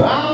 Ah!